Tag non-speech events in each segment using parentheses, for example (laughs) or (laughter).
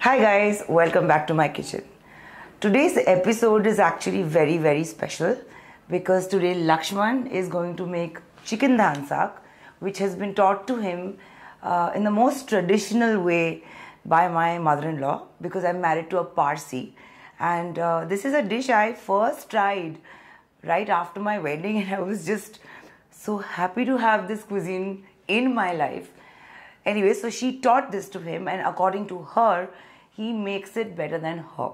Hi guys, welcome back to my kitchen. Today's episode is actually very very special because today Lakshman is going to make chicken dhan sak which has been taught to him uh, in the most traditional way by my mother-in-law because I'm married to a Parsi and uh, this is a dish I first tried right after my wedding and I was just so happy to have this cuisine in my life Anyway, so she taught this to him, and according to her, he makes it better than her.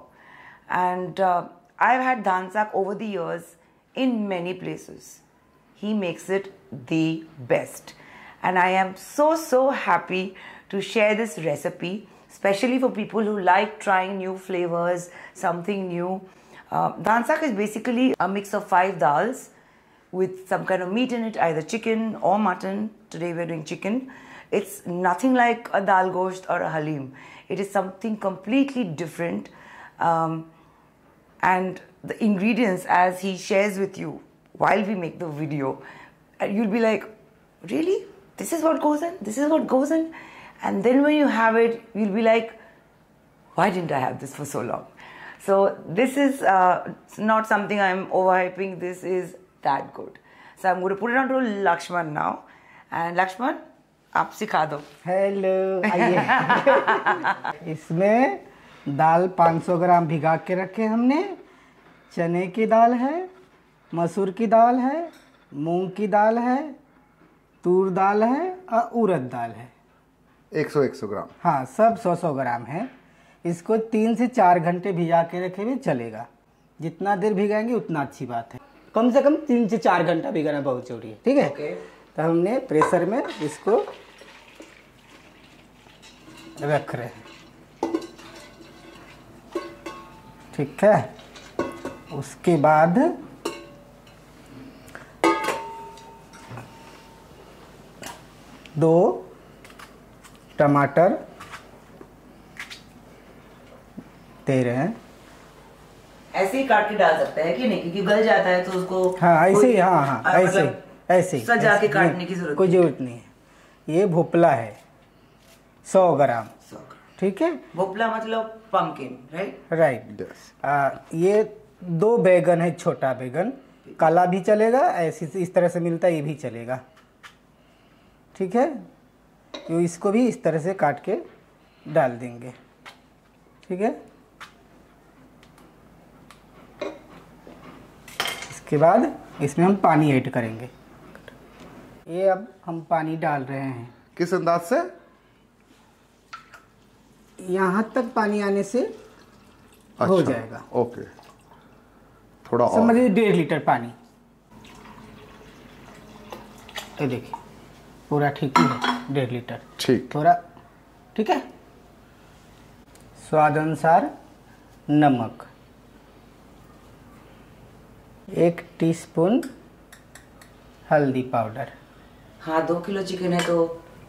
And uh, I've had dhansak over the years in many places. He makes it the best. And I am so, so happy to share this recipe, especially for people who like trying new flavors, something new. Uh, dhansak is basically a mix of five dals with some kind of meat in it, either chicken or mutton. Today we're doing chicken. It's nothing like a dal gosht or a halim. It is something completely different. Um, and the ingredients, as he shares with you while we make the video, you'll be like, really? This is what goes in? This is what goes in? And then when you have it, you'll be like, why didn't I have this for so long? So this is uh, not something I'm overhyping. This is that good. So I'm going to put it on to Lakshman now. And Lakshman, आप सिखा दो। Hello आइए। (laughs) इसमें दाल 500 ग्राम भिगा के रखे हमने। चने की दाल है मसूर की दाल है मूंग की दाल है तूर दाल है और उड़द दाल है। 100 100 ग्राम। हाँ सब 100 100 ग्राम है। इसको तीन से चार घंटे भिगा के रखे हुए चलेगा। जितना देर भिगाएँगे उतना अच्छी बात है। कम से कम तीन से चार घंटा भिगाना बहुत ज़रूरी है ठीक है? Okay. तो हमने प्रेशर में इसको रख रहे हैं। ठीक है? उसके बाद दो टमाटर दे रहे हैं। ऐसे ही काट के डाल सकते है कि नहीं? क्योंकि गल जाता है तो उसको हाँ ऐसे ही हाँ हाँ ऐसे मतलब ऐसे सजा के काटने की ज़रूरत कोई ज़रूरत नहीं है। ये भोपला है। सौ ग्राम। सौ। ठीक है? भोपला मतलब पंपकिन राइट राइट आ, ये दो बैगन है छोटा बैगन। काला भी चलेगा ऐसी इस तरह से मिलता है ये भी चलेगा। ठीक है? तो इसको भी इस तरह से काट के डाल देंगे। ठीक है? इसके बाद इसमें हम पानी ऐड करेंगे। ये अब हम पानी डाल रहे हैं। किस अंदाज से? यहाँ तक पानी आने से अच्छा, हो जाएगा। ओके। थोड़ा और। समझिए डेढ़ लीटर पानी। ये देखिए पूरा ठीक ही है डेढ़ लीटर। ठीक। थोड़ा ठीक है? स्वाद अनुसार नमक। एक टीस्पून हल्दी पाउडर। हाँ दो किलो चिकन है तो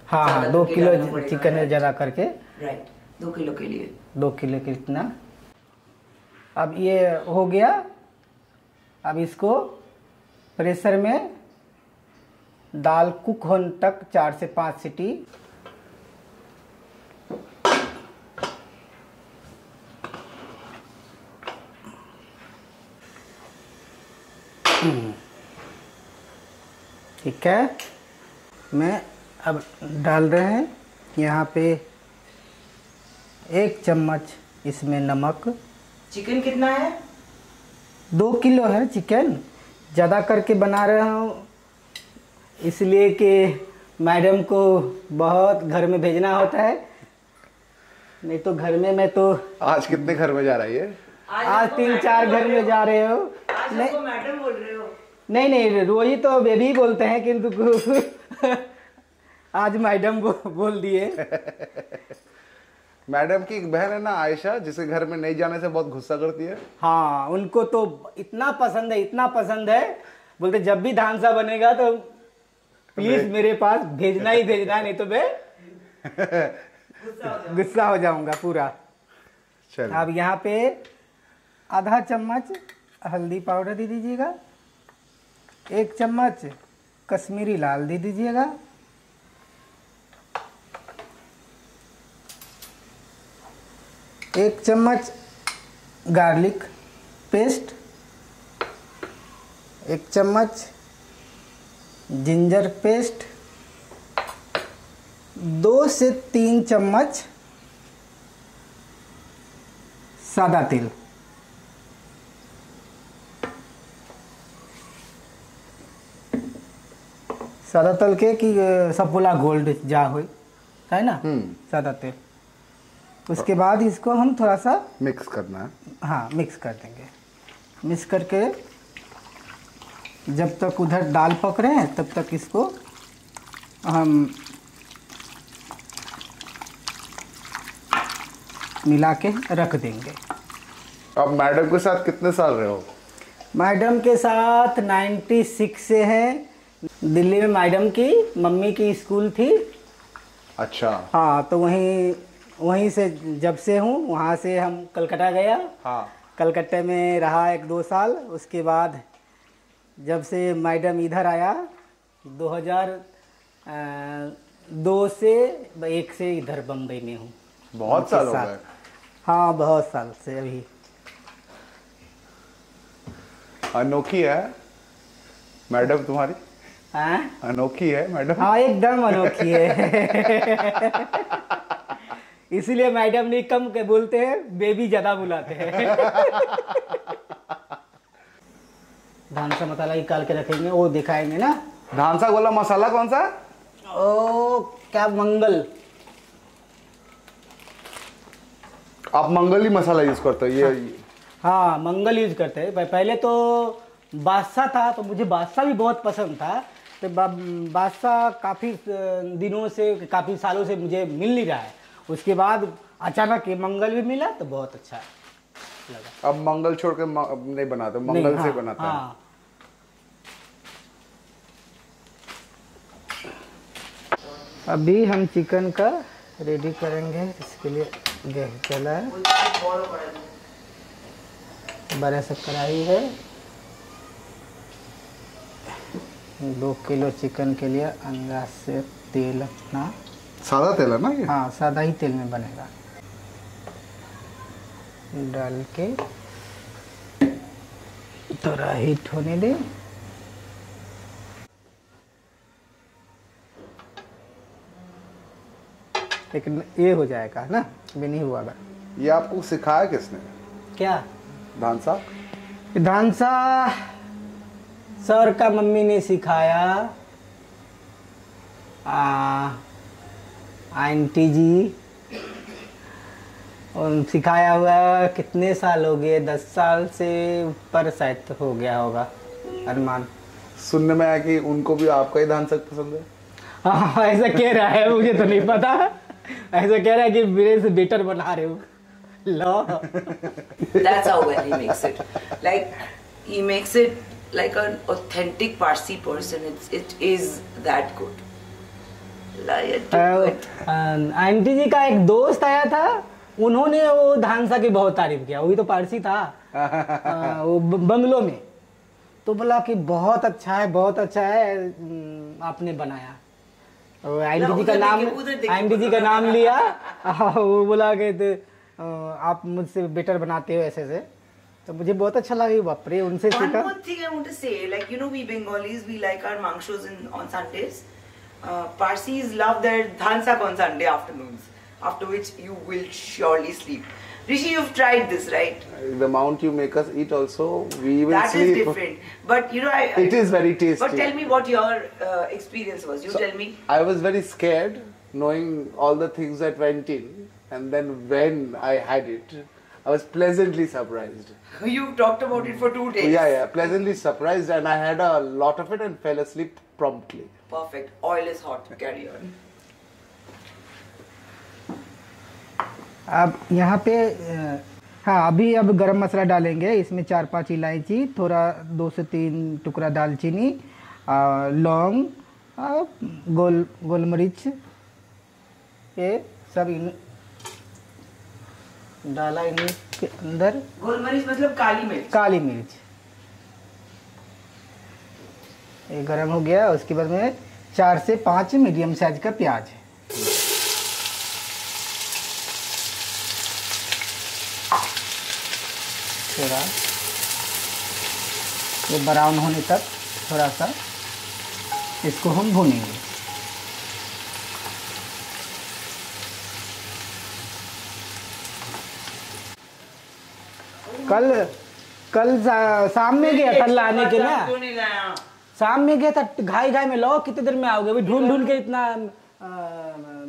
हाँ हाँ दो किलो चिकन है ज़रा करके। राइट दो किलो के लिए। दो किलो के इतना। अब ये हो गया। अब इसको प्रेशर में दाल कुक होने तक चार से पाँच सीटी। ठीक है। मैं अब डाल रहे हैं। यहाँ पे एक चम्मच इसमें नमक। चिकन कितना है? दो किलो है चिकन। ज़्यादा करके बना रहा हूँ। इसलिए कि मैडम को बहुत घर में भेजना होता है। नहीं तो घर में मैं तो आज कितने घर में जा रही है? आज तीन चार घर में जा रहे हो। आज नहीं। मैडम बोल रहे हो। नहीं नहीं रोही तो बेबी बोलते हैं किंतु (laughs) आज मैडम बो, बोल दिए। (laughs) मैडम की एक बहन है ना आयशा जिसे घर में नहीं जाने से बहुत गुस्सा करती है। हाँ उनको तो इतना पसंद है इतना पसंद है। बोलते जब भी धानसा बनेगा तो प्लीज़ मेरे पास भेजना ही भेजना नहीं तो मैं (laughs) गुस्सा हो जाऊँगा पूरा। चल। अब यहाँ पे आधा चम्मच हल्दी पाउडर दे दीजिएगा एक चम्मच कश्मीरी लाल दे दीजिएगा। एक चम्मच गार्लिक पेस्ट एक चम्मच जिंजर पेस्ट दो से तीन चम्मच सादा तेल। सादा तेल के कि सफोला गोल्ड जा हो है ना? सादा तेल। उसके बाद इसको हम थोड़ा सा मिक्स करना है। हाँ मिक्स कर देंगे। मिक्स करके जब तक उधर दाल पक रहे हैं तब तक इसको हम मिला के रख देंगे। अब मैडम के साथ कितने साल रहे हो? मैडम के साथ 96 से है। दिल्ली में मैडम की मम्मी की स्कूल थी। अच्छा। हाँ तो वहीं वहीं से जब से हूँ वहाँ से हम कलकत्ता गया। हाँ। कलकत्ते में रहा एक दो साल उसके बाद जब से मैडम इधर आया 2002 से एक से इधर बम्बई में हूँ। बहुत साल हो गए। हाँ बहुत साल से अभी। अनोखी है मैडम तुम्हारी? हाँ? अनोखी है मैडम? हाँ एकदम अनोखी है। (laughs) इसीलिए मैडम ने कम के बोलते हैं बेबी ज़्यादा बुलाते हैं। धान सा मसाला निकाल के रखेंगे वो दिखाएँगे ना। धान सा वाला मसाला कौन सा? ओ क्या मंगल। आप मंगली मसाला यूज़ करते हो ये हाँ मंगल यूज़ करते हैं। पहले तो बादशाह था तो मुझे बादशाह भी बहुत पसंद था। तो बादशाह काफ़ी दिनों से काफ़ी सालों से मुझे मिल नहीं रहा है। उसके बाद अचानक ये मंगल भी मिला तो बहुत अच्छा लगा। अब मंगल छोड़ के नहीं बनाते नहीं, मंगल से हाँ, बनाते हाँ। अभी हम चिकन का रेडी करेंगे इसके लिए गैस चला है। बड़ा सा कढ़ाई है। दो किलो चिकन के लिए अंदाज से तेल अपना। सादा तेल है ना ये? हाँ सादा ही तेल में बनेगा। डाल के थोड़ा हीट होने दे। लेकिन ये हो जाएगा ना अभी नहीं हुआ अगर। ये आपको सिखाया किसने? क्या? धानसा धानसा सर का मम्मी ने सिखाया। आ, आंटी जी। और सिखाया हुआ कितने साल हो गए? दस साल से ऊपर शायद हो गया होगा अनुमान सुनने में आया कि उनको भी आपका ही धान साग पसंद है? हाँ ऐसा कह रहा है मुझे तो नहीं पता। ऐसा कह रहा है कि मेरे से बेटर बना रहे हो। लो। That's how well he makes it. Like he makes it like an authentic Parsi person. It's it is that good. It. Aunty ji का एक दोस्त आया था उन्होंने वो धानसा की बहुत तारीफ़ किया वो भी तो पारसी था (laughs) आ, वो बंगलो में। तो बोला कि बहुत अच्छा है बहुत अच्छा है आपने बनाया। और आंटी जी का नाम आंटी जी का नाम लिया। (laughs) हाँ, वो बोला कि तो, आप मुझसे बेटर बनाते हो ऐसे ऐसे। तो मुझे बहुत अच्छा लगा बाप रे उनसे One सीखा। more thing I want to say, like you know, we Bengalis we like our mangshos in on Sundays. Uh, Parsis love their dhansak on Sunday afternoons. After which you will surely sleep. Rishi, you've tried this, right? the amount you make us eat also we will That is sleep different. But you know, I, I- It is very tasty. But tell me what your uh, experience was. You So, tell me. I was very scared knowing all the things that went in, and then when I had it, I was pleasantly surprised. (laughs) You talked about it for two days. Yeah, yeah, pleasantly surprised, and I had a lot of it and fell asleep promptly. Perfect. Oil is hot. Carry on. अब यहाँ पे हाँ अभी अब गरम मसाला डालेंगे इसमें चार पाँच इलायची थोड़ा दो से तीन टुकड़ा दालचीनी लौंग गोल गोल मरीच ये सब इन डाला इन्हीं के अंदर गोलमरीच मतलब काली मिर्च काली मिर्च ये गरम हो गया, उसके बाद में चार से पाँच मीडियम साइज़ का प्याज। थोड़ा, ये ब्राउन होने तक थोड़ा सा इसको हम भूनेंगे। कल कल शाम में गया था लाने के लाया। शाम में गया था घाई घाई में लो कितने देर में आओगे? अभी ढूंढ ढूंढ के इतना आ,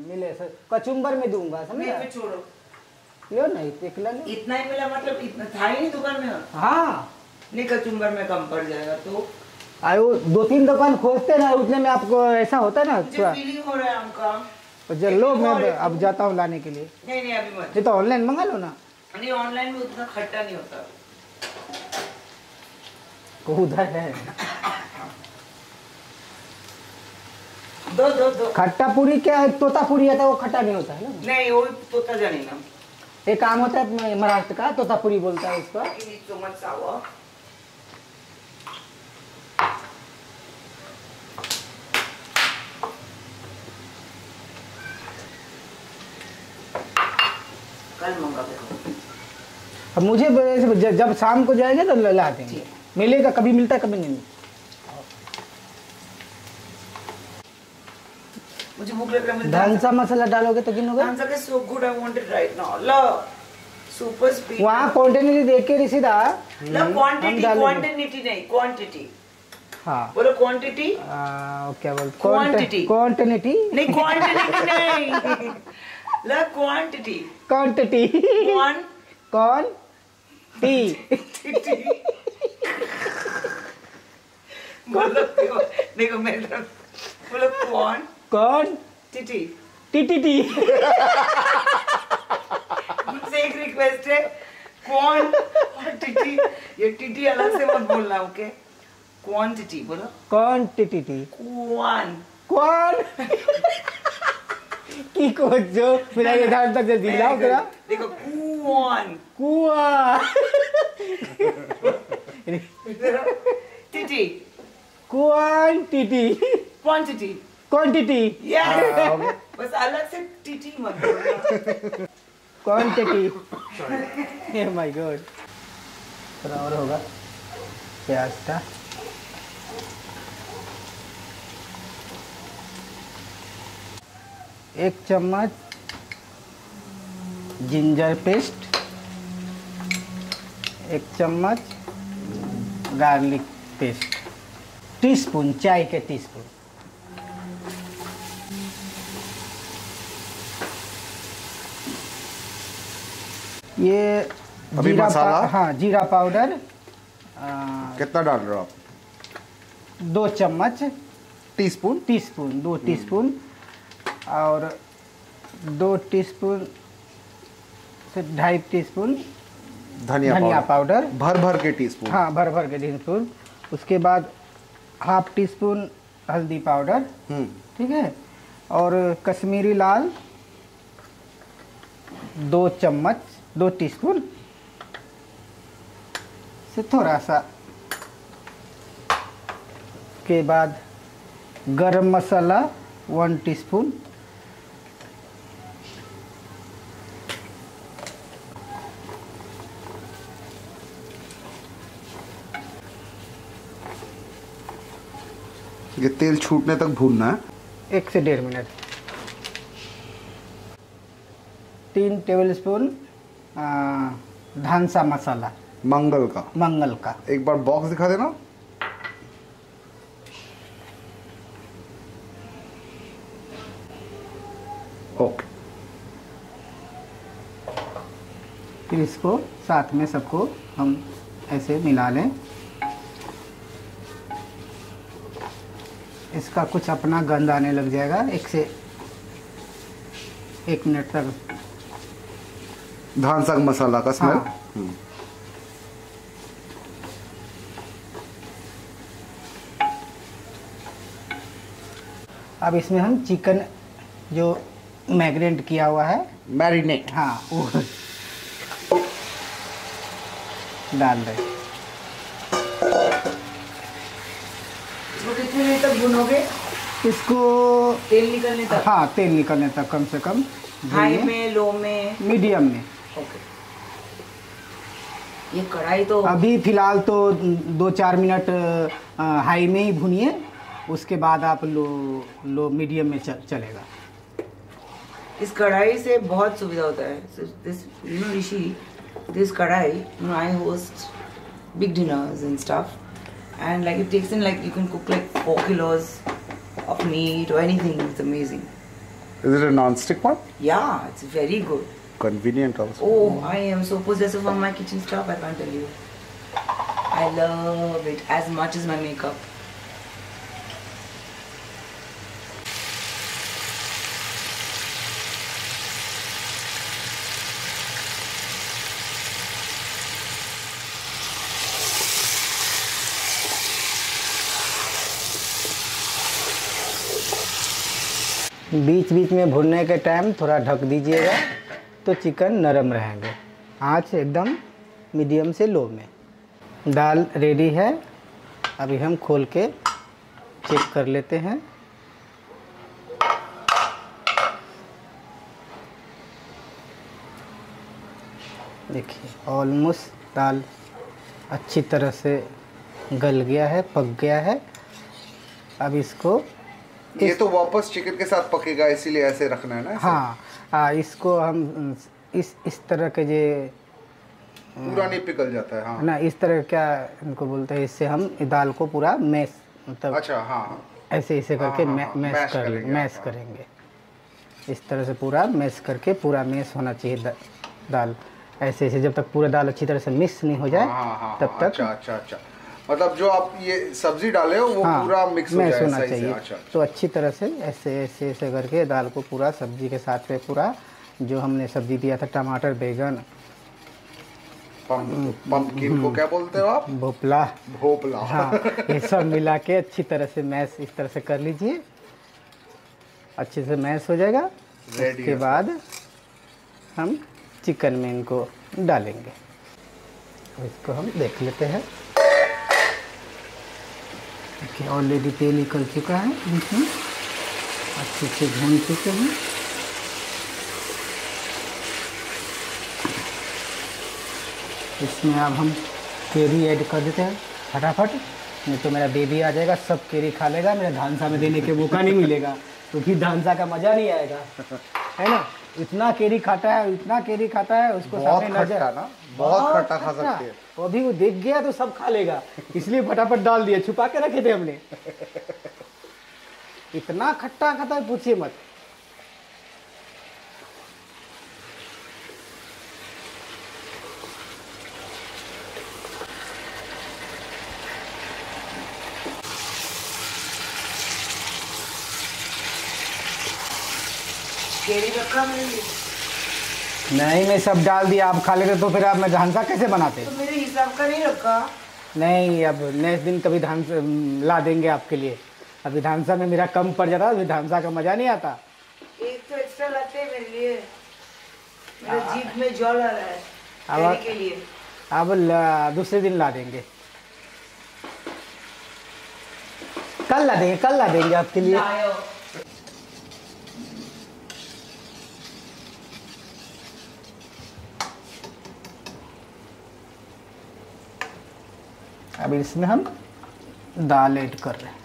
मिले सर कचुम्बर में दूँगा समझे? छोड़ो। लो नहीं देख नहीं। इतना ही मिला मतलब इतना था ही नहीं दुकान में। हाँ। नहीं कचुम्बर में कम पड़ जाएगा तो। आयो दो तीन दुकान खोजते ना उतने में आपको ऐसा होता है ना थोड़ा। हो रहा है हमका जब लो मैं अब जाता हूँ लाने के लिए। नहीं नहीं अभी मत। ये तो ऑनलाइन मंगा लो ना। नहीं ऑनलाइन में उतना खट्टा नहीं होता। को उधर है। दो दो दो। खट्टा पूरी क्या है? तोता पूरी आता है वो खट्टा नहीं होता है ना? नहीं वो तोता जानी ना। एक काम होता है महाराष्ट्र का तोता पूरी बोलता है उसका। अब मुझे जब शाम को जाएँगे तो ला- देंगे मिलेगा कभी मिलता है कभी नहीं मुझे भूख लग रहा है धनसा मसाला डालोगे तो गिन होगा धनसा के so good I want it right now low super speed वहाँ क्वांटिटी देख के सीधा लो हम्म, क्वांटिटी क्वांटिटी नहीं क्वांटिटी हाँ। बोलो क्वांटिटी हाँ क्या बोल क्वांटिटी क्वांटिटी नहीं क्वांटिटी नहीं. लो क्वांटिटी क्वांटिटी वन कौन टी मतलब देखो देखो मेरा बोलो कौन कौन टी टी टी मुझसे एक रिक्वेस्ट है। कौन? टीटी ये टीटी अलग से मत बोलना ओके क्वांटिटी बोलो। कौन टी टी टी कौन? कौन? की को जो? मेरा ये ध्यान तक से दिलाओ तेरा देखो कौन? कुआ टीटी क्वांटिटी क्वांटिटी क्वांटिटी यस बस अलग से टीटी मत क्वांटिटी ए माय गॉड थोड़ा और होगा। प्याज का। एक चम्मच जिंजर पेस्ट एक चम्मच गार्लिक पेस्ट टीस्पून चाय के टीस्पून ये अभी जीरा मसाला? हाँ जीरा पाउडर आ, कितना डाल रहे हो आप? दो चम्मच। टीस्पून? टीस्पून दो टीस्पून। और दो टीस्पून से ढाई टीस्पून धनिया धनिया पाउडर। पाउडर। भर भर के टीस्पून? हाँ भर भर के टीस्पून। उसके बाद हाफ़ टी स्पून हल्दी पाउडर। हम्म। ठीक है? और कश्मीरी लाल दो चम्मच। दो टीस्पून से थोड़ा सा के बाद गरम मसाला वन टीस्पून ये तेल छूटने तक भूनना है। एक से डेढ़ मिनट। तीन टेबल स्पून धानसा मसाला। मंगल का। मंगल का। एक बार बॉक्स दिखा देना। ओके फिर इसको साथ में सबको हम ऐसे मिला लें। इसका कुछ अपना गंध आने लग जाएगा। एक से एक मिनट तक धान साग मसाला का स्मेल हाँ। हम्म। अब इसमें हम चिकन जो मैग्रेट किया हुआ है मैरिनेट। हाँ वो डाल दें। इसको कितने देर तक भुनोगे? इसको तेल निकलने तक? हाँ तेल निकलने तक कम से कम हाई में लो में? मीडियम में। ओके ये कढ़ाई तो अभी फ़िलहाल तो दो चार मिनट हाई में ही भूनिए उसके बाद आप लो लो मीडियम में चल, चलेगा। इस कढ़ाई से बहुत सुविधा होता है। This you know Rishi this kadhai you know I host big dinners and stuff and like it takes in like you can cook like four kilos of meat और anything it's amazing Is it a non-stick one? या it's very good Convenient also. Oh, I am so possessive on my kitchen stuff, I can't tell you. I love it as much as my makeup. बीच बीच में भुनने के time थोड़ा ढक दीजिएगा तो चिकन नरम रहेंगे। आँच एकदम मीडियम से लो में। दाल रेडी है। अभी हम खोल के चेक कर लेते हैं। देखिए ऑलमोस्ट दाल अच्छी तरह से गल गया है पक गया है। अब इसको ये तो वापस चिकन के साथ पकेगा इसीलिए ऐसे रखना है ना इसे? हाँ आ, इसको हम इस इस तरह के जे पूरा नहीं पिघल जाता है हाँ। ना इस तरह क्या इनको बोलते हैं इससे हम दाल को पूरा मैश मतलब अच्छा हाँ। ऐसे ऐसे करके हाँ, मै, हाँ, मैश मैश कर करेंगे मैश आप। करेंगे। इस तरह से पूरा मैश करके पूरा मैश होना चाहिए दा, दाल। ऐसे ऐसे जब तक पूरा दाल अच्छी तरह से मिक्स नहीं हो जाए हाँ हाँ हाँ तब हाँ, तक अच्छा अच्छा अच्छा। मतलब जो आप ये सब्ज़ी डाले हो वो हाँ, पूरा मिक्स हो जाए होना चाहिए। अच्छा। तो अच्छी तरह से ऐसे ऐसे ऐसे करके दाल को पूरा सब्ज़ी के साथ में पूरा जो हमने सब्ज़ी दिया था टमाटर बैगन। पंपकिन को क्या बोलते हो आप? भोपला। भोपला। हाँ ये सब मिला के अच्छी तरह से मैश इस तरह से कर लीजिए। अच्छे से मैश हो जाएगा। उसके बाद हम चिकन में इनको डालेंगे। इसको हम देख लेते हैं। देखिए ऑलरेडी तेल निकल चुका है। इसमें अच्छे से भून चुके हैं। इसमें अब हम केरी ऐड कर देते हैं फटाफट। नहीं तो मेरा बेबी आ जाएगा सब केरी खा लेगा मेरा धानसा में देने के मौका नहीं मिलेगा। तो फिर धानसा का मज़ा नहीं आएगा। है ना? इतना केरी खाता है इतना केरी खाता है उसको सामने नज़र खट्टा ना? बहुत खट्टा खा सकते हैं। वो अभी वो देख गया तो सब खा लेगा इसलिए फटाफट डाल दिया छुपा के रखे थे हमने। (laughs) इतना खट्टा खाता है पूछिए मत। केरी रखा मैंने लिए। नहीं मैं सब डाल दिया। आप खा लेते तो फिर आप मैं धानसा कैसे बनाते? तो मेरे हिसाब का नहीं रखा। नहीं अब नेक्स्ट दिन कभी धान ला देंगे आपके लिए। अभी धानसा में मेरा कम पड़ जाता अभी धानसा का मज़ा नहीं आता। एक तो एक्स्ट्रा लाते हैं मेरे लिए। मेरे जीप में जल आ रहा है अब- के लिए। अब दूसरे दिन ला देंगे। कल ला देंगे कल ला देंगे आपके लिए। अब इसमें हम दाल ऐड कर रहे हैं।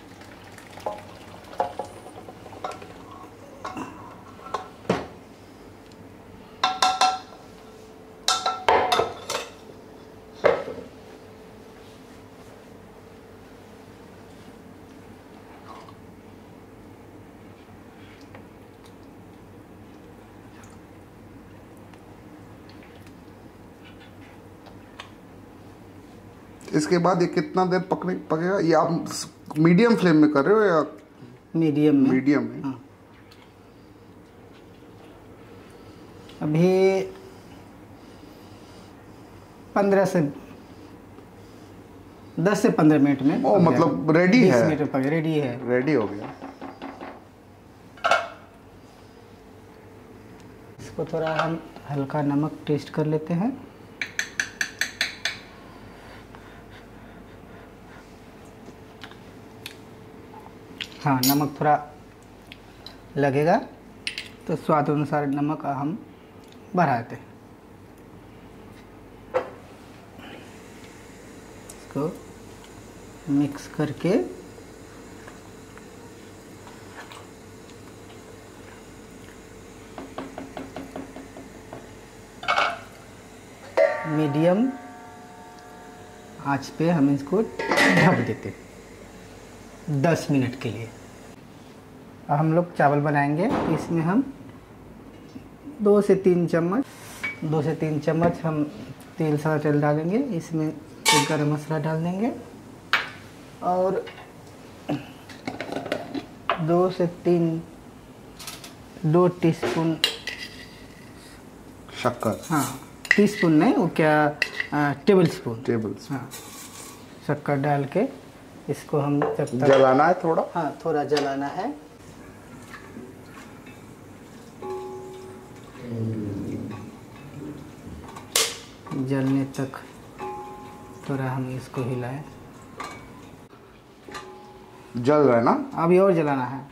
इसके बाद ये कितना देर पकने पकेगा ये आप मीडियम फ्लेम में कर रहे हो या मीडियम में? मीडियम में? हाँ। अभी पंद्रह से दस से पंद्रह मिनट में ओ, मतलब बीस है। मिनट रेडी है। रेडी हो गया। इसको थोड़ा हम हल्का नमक टेस्ट कर लेते हैं। हाँ नमक थोड़ा लगेगा। तो स्वाद अनुसार नमक हम बढ़ाते हैं। इसको मिक्स करके मीडियम आँच पे हम इसको ढक देते हैं। दस मिनट के लिए। अब हम लोग चावल बनाएँगे। तो इसमें हम दो से तीन चम्मच दो से तीन चम्मच हम तेल सा तेल डालेंगे। इसमें एक गरम मसाला डाल देंगे और दो से तीन दो टीस्पून शक्कर। हाँ टीस्पून नहीं वो क्या आ, टेबल स्पून। टेबल हाँ शक्कर डाल के इसको हम जब तक जलाना है थोड़ा। हाँ थोड़ा जलाना है। जलने तक थोड़ा हम इसको हिलाएँ। जल रहा है ना? अभी और जलाना है।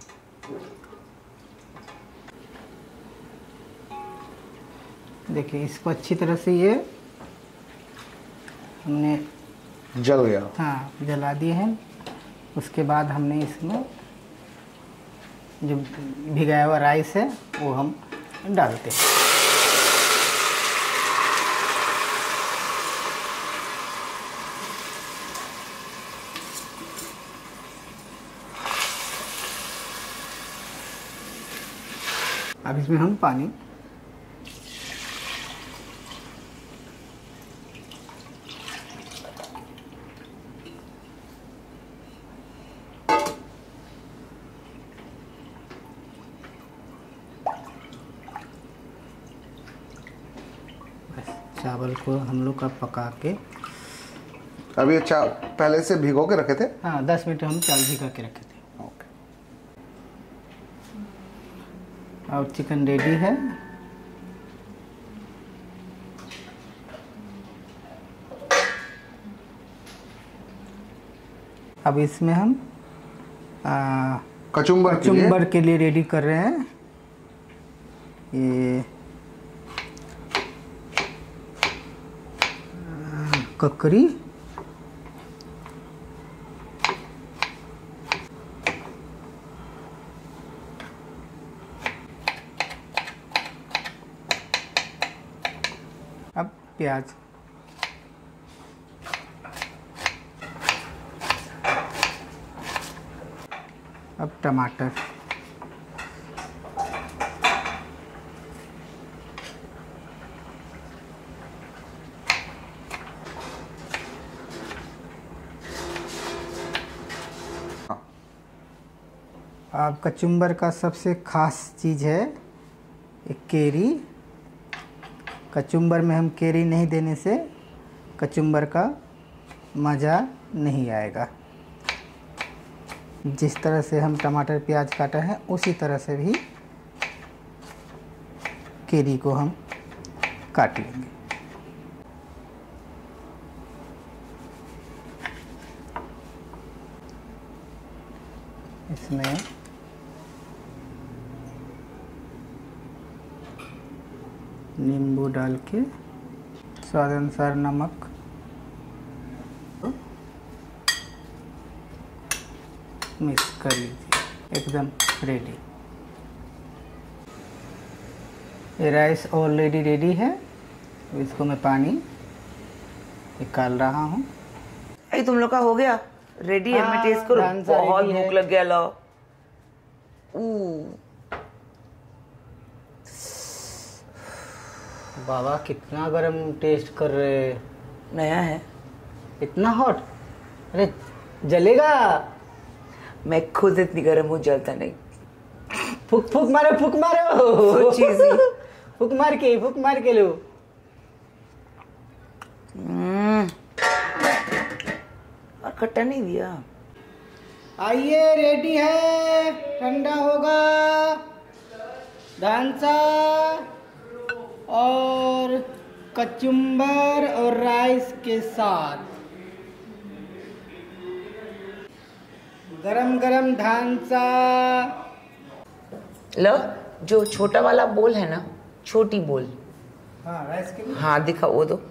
देखिए इसको अच्छी तरह से ये हमने जल गया। हाँ जला दिए हैं। उसके बाद हमने इसमें जो भिगाया हुआ राइस है, वो हम डालते हैं। अब इसमें हम पानी बस चावल को हम लोग का पका के अभी अच्छा पहले से भिगो के रखे थे? हाँ दस मिनट हम चावल भिगा के रखे थे। ओके। और चिकन रेडी है। अब इसमें हम आ, कचुम्बर के के लिए रेडी कर रहे हैं। ये आ, ककड़ी अब प्याज। अब टमाटर। अब कचुम्बर का सबसे खास चीज़ है, एक केरी। कचुम्बर में हम केरी नहीं देने से कचुम्बर का मज़ा नहीं आएगा। जिस तरह से हम टमाटर, प्याज काटा है, उसी तरह से भी केरी को हम काट लेंगे इसमें नींबू डाल के स्वाद अनुसार नमक। मिक्स कर लीजिए एकदम रेडी ये राइस ऑलरेडी रेडी है। इसको मैं पानी निकाल रहा हूँ। अरे तुम लोग का हो गया? रेडी है मैं हाँ, टेस्ट करूँ? बहुत भूख लग गया लो। बाबा कितना गरम टेस्ट कर रहे नया है। इतना हॉट अरे जलेगा। मैं खुद इतनी गर्म हूँ जलता नहीं। फुक फुक मारो फुक मारो। फुक मार के फुक मार के लो। हम्म। और खट्टा नहीं दिया। आइए रेडी है। ठंडा होगा। डांसा और कचुम्बर और राइस के साथ गरम गरम ढांचा लो जो छोटा वाला बोल है ना छोटी बोल हाँ हाँ दिखा वो दो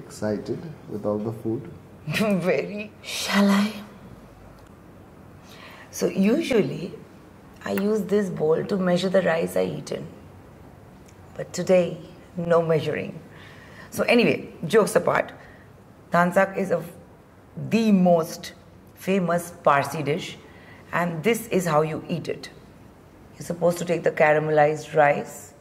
excited with all the food? (laughs) Very. Shall I? So, usually I use this bowl to measure the rice I eat in. But today, no measuring. So, anyway, jokes apart, Dhansak is a, the most famous Parsi dish, and this is how you eat it. You're supposed to take the caramelized rice.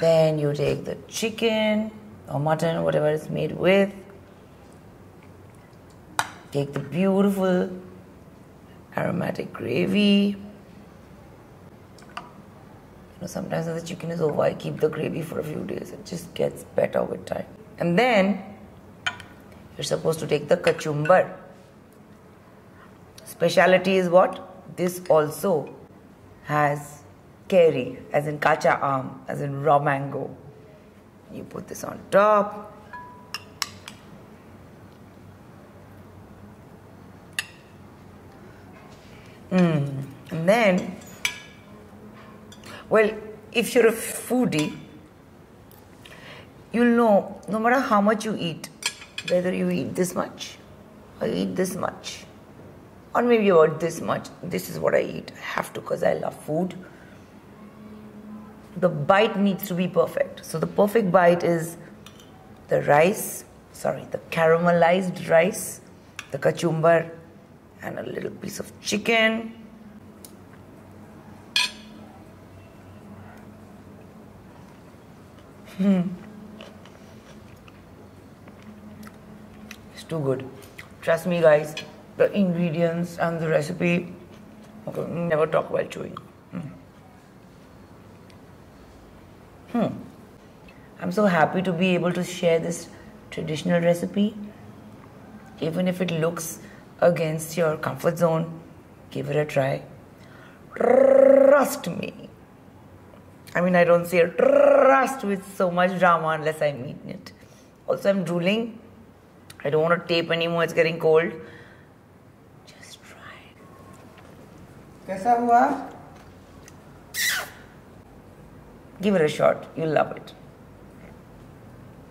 Then you take the chicken or mutton, whatever it's made with. Take the beautiful aromatic gravy. You know, sometimes when the chicken is over, I keep the gravy for a few days. It just gets better with time. And then you're supposed to take the kachumbar. Speciality is what? This also has keri, as in kacha aam, as in raw mango. You put this on top. Mm. And then, well, if you're a foodie, you'll know no matter how much you eat, whether you eat this much or you eat this much, or maybe about this much, this is what I eat. I have to because I love food. The bite needs to be perfect. So, the perfect bite is the rice, sorry, the caramelized rice, the kachumbar, and a little piece of chicken. Hmm. It's too good. Trust me, guys. The ingredients and the recipe. Okay, never talk while chewing. Hmm. Hmm. I'm so happy to be able to share this traditional recipe. Even if it looks against your comfort zone, give it a try. Trust me. I mean, I don't say trust with so much drama unless I mean it. Also, I'm drooling. I don't want to tape anymore, it's getting cold. Just try. कैसा हुआ Give it a shot, you'll love it.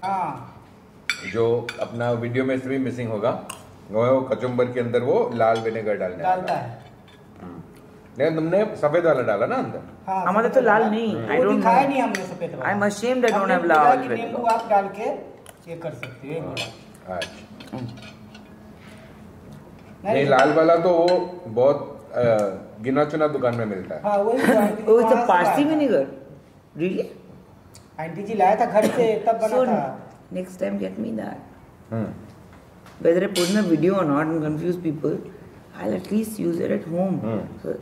हाँ जो अपना video में से भी missing होगा वो कचुम्बर के अंदर वो लाल विनेगर डालने डालता है नहीं तुमने सफ़ेद वाला डाला ना अंदर हाँ हमारे तो लाल नहीं I वो don't दिखाया know. नहीं हमने सफ़ेद वाला I'm ashamed I don't हमने have बोला लाल. नींबू आप डाल के ये कर सकते हो अच्छा नहीं, नहीं लाल वाला तो वो बहुत गिना चुना दुकान में मिलता है हाँ तो आंटी जी (laughs) Oh, it's वहाँ a से Parsi लाया था। vinegar. Really? आंटी जी लाया था घर से तब बना था next time get me that. whether I put in a video or not and confuse people, I'll at least use it at home. Mm. So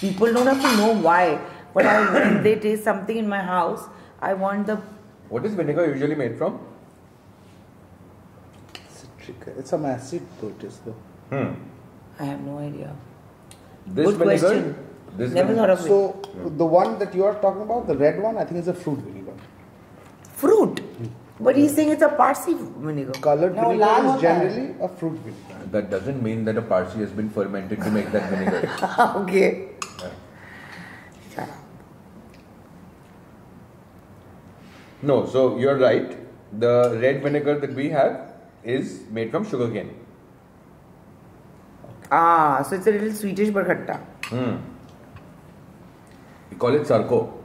people don't have to know why, but I, when (coughs) they taste something in my house, I want the. What is vinegar usually made from? Citric. It's some acid, though, it is though. Hmm. I have no idea. This Good vinegar, question. This Never vinegar. thought of so it. So the one that you are talking about, the red one, I think is a fruit vinegar. But he's saying it's a Parsi vinegar. Colored no, vinegar is generally a fruit vinegar. That doesn't mean that a Parsi has been fermented to make that vinegar. (laughs) okay. Yeah. No, so you're right. The red vinegar that we have is made from sugarcane. Ah, so it's a little sweetish but khatta. Hmm. We call it sarko.